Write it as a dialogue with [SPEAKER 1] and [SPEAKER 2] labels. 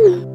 [SPEAKER 1] Mm-hmm.